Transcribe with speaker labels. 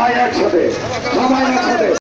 Speaker 1: সবাই একসাথে সবাই একসাথে।